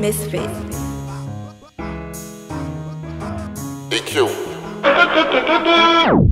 Misfit. EQ.